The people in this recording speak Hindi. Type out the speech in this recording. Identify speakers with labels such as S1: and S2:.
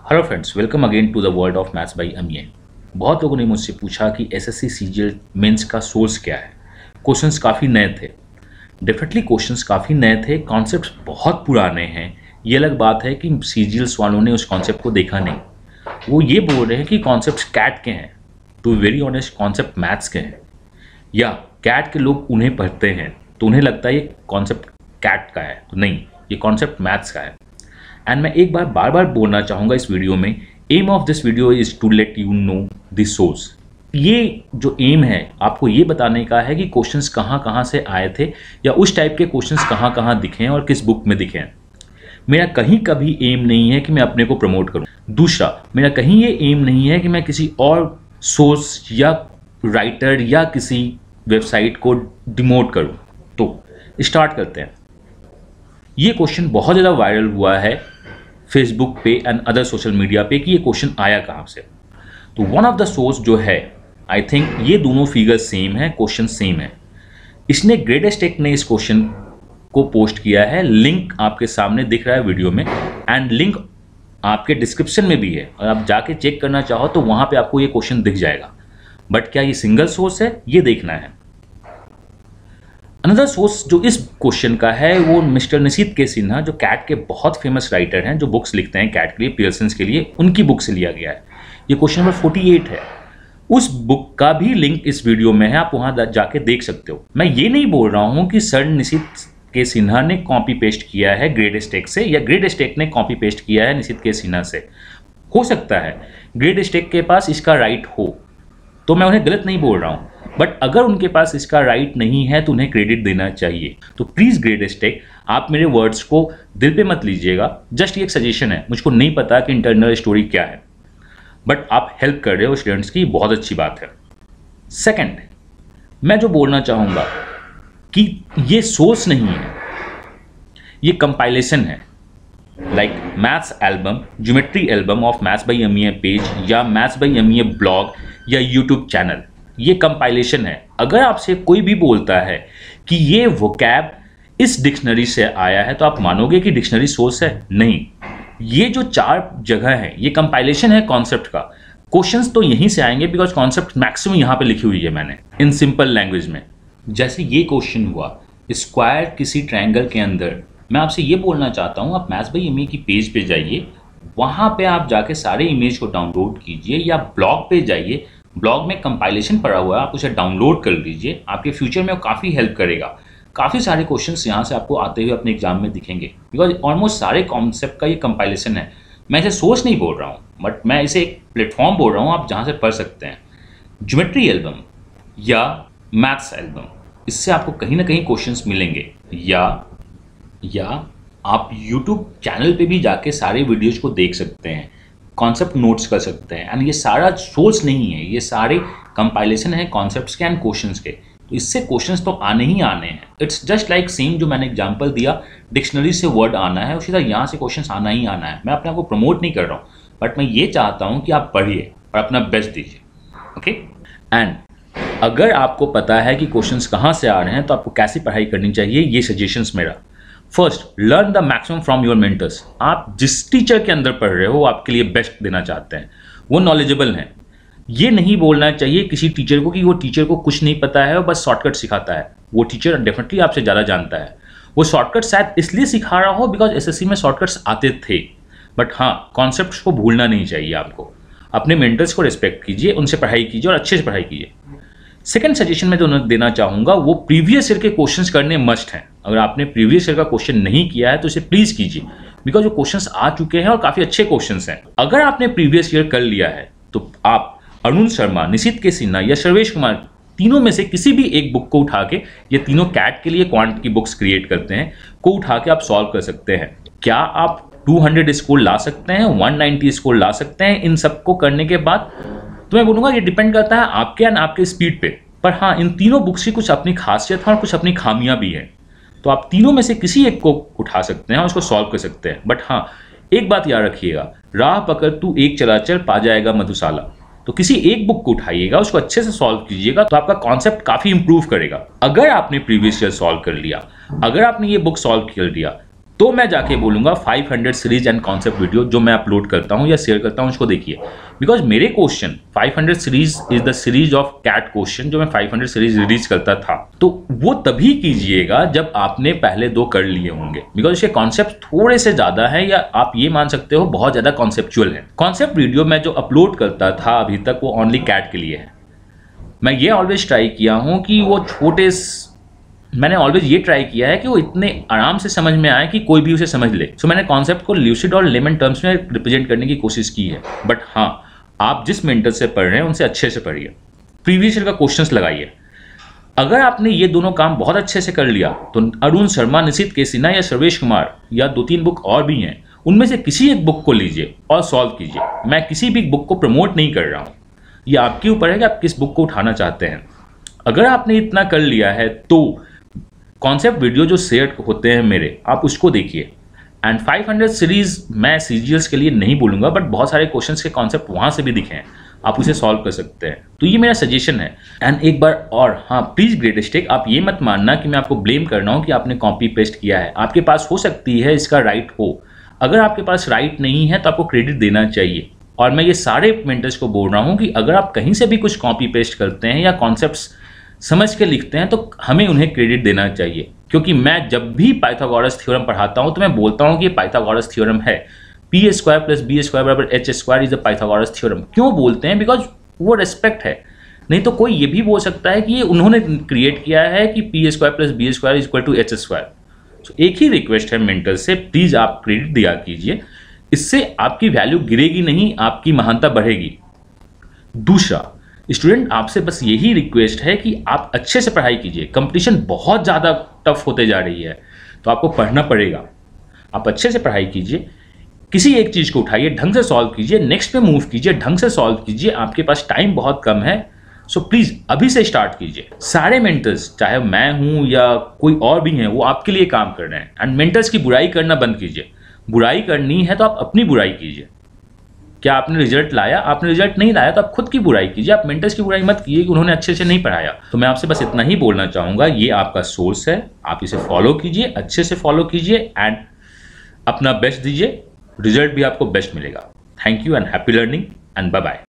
S1: Hello friends welcome again to the world of maths by Ameya बहुत लोगों ने मुझसे पूछा कि एसएससी सीजीएल मेंस का सोर्स क्या है? क्वेश्चंस काफ़ी नए थे। डेफिनेटली क्वेश्चंस काफ़ी नए थे। कॉन्सेप्ट बहुत पुराने हैं। ये अलग बात है कि सीजीएल्स वालों ने उस कॉन्सेप्ट को देखा नहीं। वो ये बोल रहे हैं कि कॉन्सेप्ट कैट के हैं। To very honest concept maths के हैं। या कैट के लोग उन्हें पढ़ते हैं तो उन्हें लगता है ये कॉन्सेप्ट कैट का है। तो नहीं, ये कॉन्सेप्ट मैथ्स का है। एंड मैं एक बार बार बार बोलना चाहूँगा इस वीडियो में aim of this video is to let you know this source ये जो एम है, आपको ये बताने का है कि क्वेश्चंस कहाँ कहाँ से आए थे, या उस टाइप के क्वेश्चंस कहाँ कहाँ दिखे हैं और किस बुक में दिखे हैं। मेरा कहीं कभी एम नहीं है कि मैं अपने को प्रमोट करूँ। दूसरा, मेरा कहीं ये एम नहीं है कि मैं किसी और सोर्स या राइटर या किसी वेबसाइट को डिमोट करूँ। तो स्टार्ट करते हैं। ये क्वेश्चन बहुत ज़्यादा वायरल हुआ है फेसबुक पे एंड अदर सोशल मीडिया पे कि ये क्वेश्चन आया कहाँ से। तो वन ऑफ़ द सोर्स जो है आई थिंक ये दोनों फिगर सेम है क्वेश्चन सेम है। इसने ग्रेटेस्ट टेक ने इस क्वेश्चन को पोस्ट किया है लिंक आपके सामने दिख रहा है वीडियो में एंड लिंक आपके डिस्क्रिप्शन में भी है। और आप जाके चेक करना चाहो तो वहाँ पे आपको ये क्वेश्चन दिख जाएगा। बट क्या ये सिंगल सोर्स है? ये देखना है। अनदर सोर्स जो इस क्वेश्चन का है, वो मिस्टर निशीत के सिन्हा, जो कैट के बहुत फ़ेमस राइटर हैं, जो बुक्स लिखते हैं कैट के लिए पियर्सन्स के लिए, उनकी बुक से लिया गया है। ये क्वेश्चन नंबर फोर्टी एट है। उस बुक का भी लिंक इस वीडियो में है, आप वहाँ जाके देख सकते हो। मैं ये नहीं बोल रहा हूँ कि सर निशित के सिन्हा ने कॉपी पेस्ट किया है ग्रेड स्टेक से, या ग्रेड स्टेक ने कॉपी पेस्ट किया है निशित के सिन्हा से। हो सकता है ग्रेड स्टेक के पास इसका राइट हो। तो मैं उन्हें गलत नहीं बोल रहा हूँ। बट अगर उनके पास इसका राइट नहीं है तो उन्हें क्रेडिट देना चाहिए। तो प्लीज़ ग्रेड स्टेक आप मेरे वर्ड्स को दिल पे मत लीजिएगा। जस्ट ये एक सजेशन है। मुझको नहीं पता कि इंटरनल स्टोरी क्या है। बट आप हेल्प कर रहे हो स्टूडेंट्स की, बहुत अच्छी बात है। सेकेंड मैं जो बोलना चाहूँगा कि ये सोर्स नहीं है। ये कंपाइलेशन है। Like maths album geometry album of maths by M page या मैथ्स बाई एम ब्लॉग या यूट्यूब चैनल ये कंपाइलेशन है। अगर आपसे कोई भी बोलता है कि ये वो वोकैब इस डिक्शनरी से आया है तो आप मानोगे कि डिक्शनरी सोर्स है? नहीं। ये जो चार जगह है, ये कंपाइलेशन है कॉन्सेप्ट का। क्वेश्चंस तो यहीं से आएँगे बिकॉज़ कॉन्सेप्ट मैक्सिमम यहाँ पे लिखी हुई है मैंने इन सिंपल लैंग्वेज में। जैसे ये क्वेश्चन हुआ स्क्वायर किसी ट्रायंगल के अंदर। मैं आपसे ये बोलना चाहता हूँ, आप मैथ्स बाई एम की पेज पे जाइए, वहाँ पे आप जाके सारे इमेज को डाउनलोड कीजिए या ब्लॉग पे जाइए ब्लॉग में कंपाइलेशन पड़ा हुआ है, आप उसे डाउनलोड कर लीजिए। आपके फ्यूचर में वो काफ़ी हेल्प करेगा। काफ़ी सारे क्वेश्चन यहाँ से आपको आते हुए अपने एग्ज़ाम में दिखेंगे। बिकॉज़ ऑलमोस्ट सारे कॉन्सेप्ट का ये कंपाइलेशन है। मैं इसे सोच नहीं बोल रहा हूँ बट मैं इसे एक प्लेटफॉर्म बोल रहा हूँ, आप जहाँ से पढ़ सकते हैं। ज्योमेट्री एल्बम या मैथ्स एल्बम इससे आपको कहीं ना कहीं क्वेश्चंस मिलेंगे। या या आप यूट्यूब चैनल पे भी जाके सारे वीडियोज़ को देख सकते हैं। कॉन्सेप्ट नोट्स कर सकते हैं। एंड ये सारा सोर्स नहीं है, ये सारे कंपाइलेशन है कॉन्सेप्ट के एंड क्वेश्चन के। तो इससे क्वेश्चन तो आने ही आने हैं। इट्स जस्ट लाइक सेम जो मैंने एग्ज़ाम्पल दिया डिक्शनरी से वर्ड आना है, उसी तरह यहाँ से क्वेश्चन आना ही आना है। मैं अपने आप को प्रमोट नहीं कर रहा हूँ बट मैं ये चाहता हूँ कि आप पढ़िए और अपना बेस्ट दीजिए। ओके एंड अगर आपको पता है कि क्वेश्चंस कहाँ से आ रहे हैं तो आपको कैसी पढ़ाई करनी चाहिए, ये सजेशंस मेरा। First learn the maximum from your mentors आप जिस टीचर के अंदर पढ़ रहे हो, वो आपके लिए बेस्ट देना चाहते हैं। वो नॉलेजेबल हैं। ये नहीं बोलना चाहिए किसी टीचर को कि वो टीचर को कुछ नहीं पता है और बस शॉर्टकट सिखाता है। वो टीचर डेफिनेटली आपसे ज़्यादा जानता है। वो शॉर्टकट शायद इसलिए सिखा रहा हो बिकॉज़ एसएससी में शॉर्टकट्स आते थे। बट हाँ कॉन्सेप्ट को भूलना नहीं चाहिए आपको। अपने मेंटर्स को रिस्पेक्ट कीजिए, उनसे पढ़ाई कीजिए और अच्छे से पढ़ाई कीजिए। सेकेंड सजेशन मैं जो देना चाहूँगा, वो प्रीवियस ईयर के क्वेश्चन करने मस्ट हैं। अगर आपने प्रीवियस ईयर का क्वेश्चन नहीं किया है तो इसे प्लीज़ कीजिए। बिकॉज़ जो क्वेश्चंस आ चुके हैं और काफ़ी अच्छे क्वेश्चंस हैं। अगर आपने प्रीवियस ईयर कर लिया है तो आप अरुण शर्मा, निशित के सिन्हा या सर्वेश कुमार तीनों में से किसी भी एक बुक को उठा के ये तीनों कैट के लिए क्वांट की बुक्स क्रिएट करते हैं, को उठा के आप सॉल्व कर सकते हैं। क्या आप 200 स्कोर ला सकते हैं 190 स्कोर ला सकते हैं इन सबको करने के बाद? तो मैं बोलूँगा ये डिपेंड करता है आपके एंड आपके स्पीड पे। पर हाँ इन तीनों बुक्स की कुछ अपनी खासियत है और कुछ अपनी खामियाँ भी हैं। तो आप तीनों में से किसी एक को उठा सकते हैं, उसको सॉल्व कर सकते हैं। बट हाँ एक बात याद रखिएगा, राह पकड़ तू एक चला चल पा जाएगा मधुशाला। तो किसी एक बुक को उठाइएगा, उसको अच्छे से सॉल्व कीजिएगा तो आपका कॉन्सेप्ट काफ़ी इंप्रूव करेगा। अगर आपने प्रीवियस ईयर सॉल्व कर लिया, अगर आपने ये बुक सॉल्व कर लिया तो मैं जाके बोलूँगा 500 सीरीज़ एंड कॉन्सेप्ट वीडियो जो मैं अपलोड करता हूँ या शेयर करता हूँ, उसको देखिए। बिकॉज़ मेरे question 500 series is the series of CAT question जो मैं 500 सीरीज़ रिलीज़ करता था। तो वो तभी कीजिएगा जब आपने पहले दो कर लिए होंगे। बिकॉज़ इसके कॉन्सेप्ट थोड़े से ज़्यादा है या आप ये मान सकते हो बहुत ज़्यादा कॉन्सेप्चुअल है। कॉन्सेप्ट वीडियो मैं जो अपलोड करता था अभी तक वो ओनली कैट के लिए है। मैं ये ऑलवेज ट्राई किया हूँ कि वो छोटे मैंने ऑलवेज ये ट्राई किया है कि वो इतने आराम से समझ में आए कि कोई भी उसे समझ ले। सो so, मैंने कॉन्सेप्ट को ल्यूसिड और लेमन टर्म्स में रिप्रेजेंट करने की कोशिश की है। बट हाँ आप जिस मेंटर से पढ़ रहे हैं उनसे अच्छे से पढ़िए। प्रीवियस ईयर का क्वेश्चन लगाइए। अगर आपने ये दोनों काम बहुत अच्छे से कर लिया तो अरुण शर्मा निशित के सिन्हा या सर्वेश कुमार या दो तीन बुक और भी हैं उनमें से किसी एक बुक को लीजिए और सॉल्व कीजिए। मैं किसी भी बुक को प्रमोट नहीं कर रहा हूँ। ये आपके ऊपर है कि आप किस बुक को उठाना चाहते हैं। अगर आपने इतना कर लिया है तो कॉन्सेप्ट वीडियो जो शेयर होते हैं मेरे, आप उसको देखिए। एंड 500 सीरीज़ मैं सी के लिए नहीं बोलूँगा बट बहुत सारे क्वेश्चन के कॉन्सेप्ट वहाँ से भी दिखे हैं। आप उसे सॉल्व कर सकते हैं। तो ये मेरा सजेशन है। एंड एक बार और हाँ प्लीज़ ग्रेट स्टेक आप ये मत मानना कि मैं आपको ब्लेम कर रहा हूँ कि आपने कॉपी पेस्ट किया है। आपके पास हो सकती है इसका राइट हो। अगर आपके पास राइट नहीं है तो आपको क्रेडिट देना चाहिए। और मैं ये सारे मेंटर्स को बोल रहा हूँ कि अगर आप कहीं से भी कुछ कॉपी पेस्ट करते हैं या कॉन्सेप्ट्स समझ के लिखते हैं तो हमें उन्हें क्रेडिट देना चाहिए। क्योंकि मैं जब भी पाइथागोरस थ्योरम पढ़ाता हूँ तो मैं बोलता हूँ कि पाइथागोरस थ्योरम है। P square plus B square बराबर H square is the Pythagoras theorem क्यों बोलते हैं? बिकॉज़ वो रेस्पेक्ट है। नहीं तो कोई ये भी बोल सकता है कि ये उन्होंने क्रिएट किया है कि P square plus B square is equal to H square so एक ही रिक्वेस्ट है मेंटल से। प्लीज़ आप क्रेडिट दिया कीजिए। इससे आपकी वैल्यू गिरेगी नहीं, आपकी महानता बढ़ेगी। दूसरा स्टूडेंट, आपसे बस यही रिक्वेस्ट है कि आप अच्छे से पढ़ाई कीजिए। कंपटीशन बहुत ज़्यादा टफ होते जा रही है तो आपको पढ़ना पड़ेगा। आप अच्छे से पढ़ाई कीजिए, किसी एक चीज़ को उठाइए, ढंग से सॉल्व कीजिए नेक्स्ट पे मूव कीजिए, ढंग से सॉल्व कीजिए, आपके पास टाइम बहुत कम है। सो so प्लीज़ अभी से स्टार्ट कीजिए। सारे मेंटर्स चाहे मैं हूँ या कोई और भी हैं, वो आपके लिए काम कर रहे हैं। एंड मेंटर्स की बुराई करना बंद कीजिए। बुराई करनी है तो आप अपनी बुराई कीजिए। क्या आपने रिज़ल्ट लाया? आपने रिज़ल्ट नहीं लाया तो आप खुद की बुराई कीजिए। आप मेंटर्स की बुराई मत कीजिए कि उन्होंने अच्छे से नहीं पढ़ाया। तो मैं आपसे बस इतना ही बोलना चाहूँगा, ये आपका सोर्स है। आप इसे फॉलो कीजिए, अच्छे से फॉलो कीजिए एंड अपना बेस्ट दीजिए। रिज़ल्ट भी आपको बेस्ट मिलेगा। Thank you and happy learning and bye bye